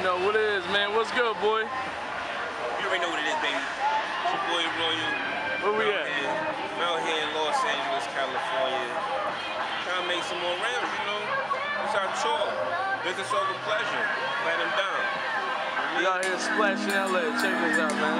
already know what it is, man. What's good, boy? You already know what it is, baby. It's your boy Royal. Where we out at? Here, out here in Los Angeles, California. Trying to make some more rounds, you know. It's our tour. Business over pleasure. Let him down. We out here splashing LA. Check this out, man.